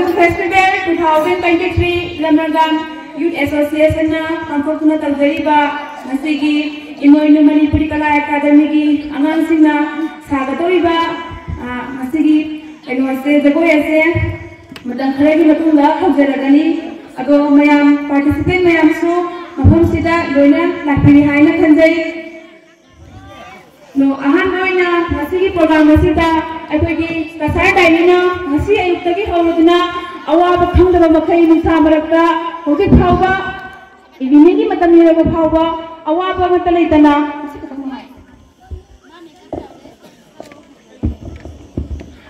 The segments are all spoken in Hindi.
Song Festival 2023 Lamargam Youth Association na pangkotuna tagdariba masigi imoino Manipuri Kala Academy gi angang singna sagadoriba masigi जगो ऐसे मतम खरे की मतुंग ला खबजरगनी अदो मयाम पार्टिसिपेंट मयाम सो मफम सिदा लोइना लाखिनि हाइना खंजई नो अहन लोइना मसिगी प्रोग्राम मसिदा अखोगी कसार डाइनिना मसि अयुक्तगी हौरदना अवाब खंगदबा मखै निसा मरक्ता होगे फावबा इविनिंगी मतम हिरबा फावबा अवाब मत लेतना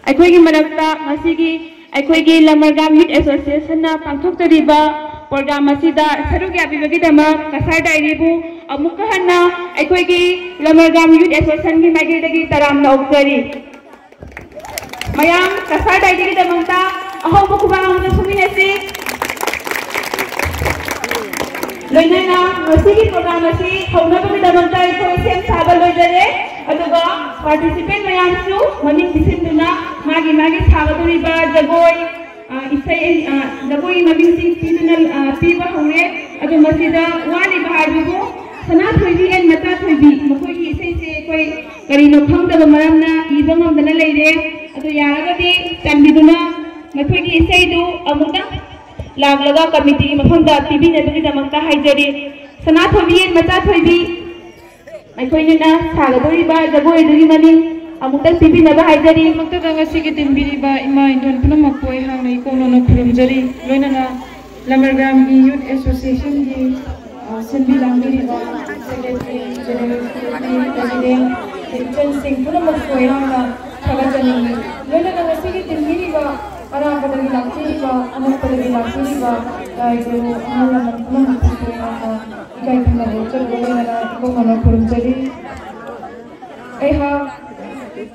ꯑꯩꯈꯣꯏꯒꯤ ꯃꯔꯛꯇ ꯉꯁꯤꯒꯤ ꯑꯩꯈꯣꯏꯒꯤ ꯂꯃꯔꯒꯥꯝ ꯌꯨꯠ ꯑꯦꯁꯣꯁꯤꯌꯦꯁꯟꯅ ꯄꯥꯡꯊꯣꯛꯆꯔꯤꯕ ꯄ꯭ꯔꯣꯒ꯭ꯔꯥꯝ ꯑꯁꯤꯗ ꯁꯔꯨꯛ ꯌꯥꯕꯤꯕꯒꯤꯗꯃꯛ ꯀꯁꯥꯔ ꯗꯥꯏꯔꯤꯕꯨ ꯑꯃꯨꯛꯀ ꯍꯟꯅ ꯑꯩꯈꯣꯏꯒꯤ ꯂꯃꯔꯒꯥꯝ ꯌꯨꯠ ꯑꯦꯁꯣꯁꯤꯌꯦꯁꯟꯒꯤ ꯃꯥꯏꯀꯩꯗꯒꯤ ꯇꯔꯥꯝꯅ ꯑꯣꯛꯆꯔꯤ ꯃꯌꯥꯝ ꯀꯁꯥꯔ ꯗꯥꯏꯔꯤꯒꯤꯗꯃꯛꯇ ꯑꯍꯧꯕ ꯈꯨꯕꯥꯡ ꯑꯃꯗ ꯁꯨꯃꯤꯟꯅꯁꯤ ꯂꯣꯏꯅꯅ ꯉꯁꯤꯒꯤ ꯄ꯭ꯔꯣꯒ꯭ꯔꯥꯝ ꯑꯁꯤ ꯍꯧꯅꯕꯒꯤꯗꯃꯛꯇ ꯑꯩꯈꯣꯏ ꯁꯦꯝ ꯁꯥꯕ ꯂꯣꯏꯖꯔꯦ ꯑꯗꯨꯒ ꯄꯥꯔꯇꯤꯁꯤꯄꯦꯟ ꯃꯌꯥꯝꯁꯨ ꯃꯃꯤꯡ ꯄꯤꯁꯤꯟꯗꯨꯅ ꯃꯥꯒꯤ ꯃꯥꯒꯤ ꯁꯥꯒꯗꯧꯔꯤꯕ ꯖꯒꯣꯏ ꯏꯁꯩ ꯖꯒꯣꯏ ꯃꯃꯤꯡꯁꯤꯡ ꯄꯤꯗꯨꯅ ꯄꯤꯕ ꯍꯧꯔꯦ ꯑꯗꯨ ꯃꯁꯤꯗ ꯋꯥꯠꯂꯤꯕ ꯍꯥꯏꯕꯕꯨ ꯁꯅꯥꯊꯣꯏꯕꯤ ꯑꯦꯟ ꯃꯆꯥꯊꯣꯏꯕꯤ ꯃꯈꯣꯏꯒꯤ ꯏꯁꯩꯁꯦ ꯑꯩꯈꯣꯏ ꯀꯔꯤꯅꯣ ꯈꯪꯗꯕ ꯃꯔꯝꯅ ꯏꯕ ꯉꯝꯗꯅ ꯂꯩꯔꯦ ꯑꯗꯨ ಅದು ಯಾರದ್ದೇ ತಂದಿದ್ದು ಮತ್ತು ಇಸೈದು ಅಮೃತ ಲಾಗ್ ಲಗಾ ಕಮಿತಿ ಮಹೊಂದ ತಿಬಿ ನಬಿದ ಮಂತ ಹೈದರಿ ಸನಾಥ ವಿಯನ್ ಮಚಾ ಥೈದಿ ಮೈಕೊಯ್ನ ನಾ ಸಾಗದೋಯಿ ಬಾ ಜಗೋಯಿ ದುಗಿ ಮನಿ ಅಮೃತ ತಿಬಿ ನಬ ಹೈದರಿ ಮಕ್ಕ ಗಂಗಸಿಗೆ ತಿಂಬಿರಿ ಬಾ ಇಮಾ ಇಂದನ್ ಪುನ ಮಕ್ಕೋಯ್ ಹಾಂ ನೈ ಕೋನ ನ ಕುರಂ ಜರಿ ಲೋಯ್ನ ನಾ ಲಮರ್ ಗ್ರಾಮ್ ಗಿ ಯೂತ್ ಅಸೋಸಿಯೇಷನ್ ಗಿ ಸಿಂಬಿ ಲಾಂಗಿರಿ ಬಾ ಸೆಕ್ರೆಟರಿ ಜನರಲ್ ಸಿಂಗ್ ಪುನ ಮಕ್ಕೋಯ್ ಹಾಂ ನಾ orang-orang laki juga, anak-anak laki juga, itu orang mana mana ikai kena bocor boleh mana itu mana kurang jadi. Eh ha,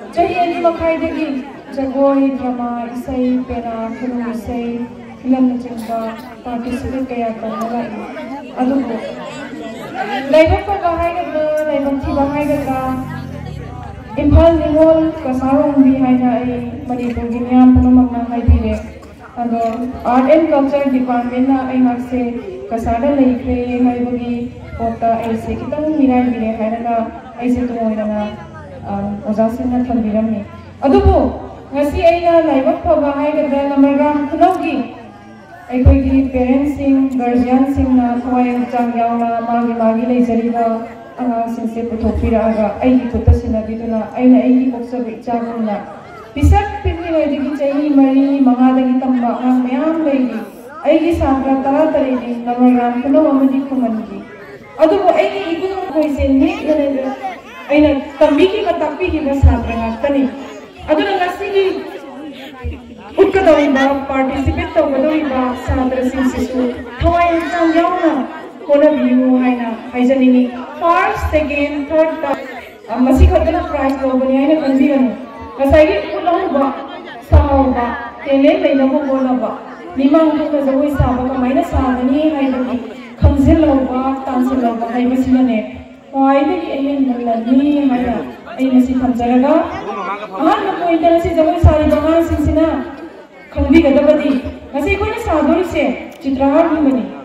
jadi ini makai degi jagoi drama isai pera film isai film jengba participate kaya kerana lagi. Aduh, lain apa bahaya ke, lain apa bahaya ke? ꯅꯤꯉꯣꯜ ꯀꯁꯥꯔꯣꯝꯕꯤ ꯍꯥꯏꯅ ꯑꯩ ꯃꯅꯤꯄꯨꯔꯒꯤ ꯃꯤꯌꯥꯝ ꯄꯨꯝꯅꯃꯛꯅ ꯍꯥꯏꯕꯤꯔꯦ ꯑꯗꯣ ꯑꯥꯔꯠ ꯑꯦꯟ ꯀꯜꯆꯔ ꯗꯤꯄꯥꯔꯠꯃꯦꯟꯅ ꯑꯩꯍꯥꯛꯁꯦ ꯀꯁꯥꯔꯗ ꯂꯩꯈ꯭ꯔꯦ ꯍꯥꯏꯕꯒꯤ ꯄꯣꯠꯇ ꯑꯩꯁꯦ ꯈꯤꯇꯪ ꯃꯤꯔꯥꯏꯕꯤꯔꯦ ꯍꯥꯏꯔꯒ ꯑꯩꯁꯦ ꯇꯨꯡꯑꯣꯏꯅꯅ ꯑꯣꯖꯥꯁꯤꯡꯅ ꯊꯝꯕꯤꯔꯝꯃꯤ ꯑꯗꯨꯕꯨ ꯉꯁꯤ ꯑꯩꯅ ꯂꯥꯏꯕꯛ ꯐꯕ ꯍꯥꯏꯒꯗ꯭ꯔꯥ ꯂꯃꯔꯒꯥꯝ ꯈꯨꯅꯧꯒꯤ ꯑꯩꯈꯣꯏꯒꯤ ꯄꯦꯔꯦꯟꯁꯁꯤꯡ ꯒꯥꯔꯖꯤꯌꯥꯟꯁꯤꯡꯅ ꯊꯋꯥꯏ ꯍꯛꯆꯥꯡ ꯌꯥꯎꯅ ꯃꯥꯒꯤ ꯃꯥꯒꯤ ꯂꯩꯖꯔꯤꯕ ꯑꯉꯥꯡꯁꯤꯡꯁꯦ ꯄꯨꯊꯣꯛꯄꯤꯔꯛꯑꯒ ꯑꯩꯒꯤ ꯈꯨꯠꯇ ꯁꯤꯟꯅꯕꯤꯗꯨꯅ ꯑꯩꯅ ꯑꯩꯒꯤ ꯄꯣꯛꯆꯕ ꯏꯆꯥꯒꯨꯝꯅ ꯄꯤꯁꯛ ꯄꯤꯛꯂꯤꯉꯩꯗꯒꯤ ꯆꯍꯤ ꯃꯔꯤ ꯃꯉꯥꯗꯒꯤ ꯇꯝꯕ ꯑꯉꯥꯡ ꯃꯌꯥꯝ ꯂꯩꯔꯤ ꯑꯩꯒꯤ ꯁꯥꯇ꯭ꯔ ꯇꯔꯥ ꯇꯔꯦꯠꯅꯤ ꯂꯃꯔꯒꯥꯝ ꯈꯨꯅꯧ ꯑꯃꯗꯤ ꯈꯨꯃꯟꯒꯤ ꯑꯗꯨꯕꯨ ꯑꯩꯒꯤ ꯏꯕꯨꯡ ꯑꯩꯈꯣꯏꯁꯦ ꯅꯦꯛꯂꯅ ꯑꯩꯅ ꯇꯝꯕꯤꯈꯤꯕ ꯇꯥꯛꯄꯤꯈꯤꯕ ꯁꯥꯇ꯭ꯔ ꯉꯥꯛꯇꯅꯤ ꯑꯗꯨꯅ ꯉꯁꯤꯒꯤ ꯎꯠꯀꯗꯧꯔꯤꯕ ꯄꯥꯔꯇꯤꯁꯤꯄꯦꯠ ꯇꯧꯒꯗꯧꯔꯤꯕ ꯁꯥꯇ꯭ꯔꯁꯤꯡꯁꯤꯁꯨ ꯊꯋꯥꯏ ꯍꯛꯆꯥꯡ ꯌꯥꯎꯅ all of you hai na aisa nini first second third ta masi ko na prize lo bani hai na kanji gan kasai ki kulong ba sao ba tele mai na ko bona ba mimang ko ka zoi sa ba ka mai na sa na ni hai na ki khamjil lo ba tan se lo ba hai masi na ne oi de ki ayen na la ni hai na ai masi khamjara ga ah na ko inter se zoi sa ri ba sin sina खबी Gadbadi मसे कोने साधुर से चित्रहार भी बनी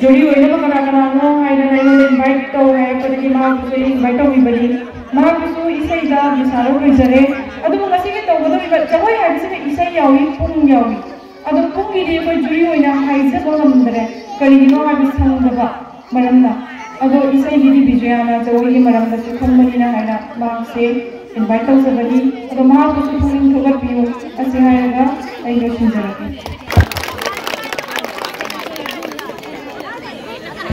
जोड़ी हुई है बकरा का नाम है ना नहीं नहीं बैठ तो है, पर कि मार कुछ ही बैठो भी बड़ी। मार कुछ इसे ही मिसारो भी जरे अदम मसी के तो वो तो भी बच्चा है जैसे मैं इसे ही आऊँगी पुंग आऊँगी अदम पुंग ही लिए कोई जोड़ी हुई ना है इसे बहुत अंदर है। कली दिनों आज इस थान बा मरम ना अदो इसे ही दीदी बिजय आना तो वही मरम ना तो कम ना है ना बाग से इनवाइट हो सब बनी अदो मार कुछ पुंग थोड़ा पियो अच्छी है ना इंग्लिश में जरा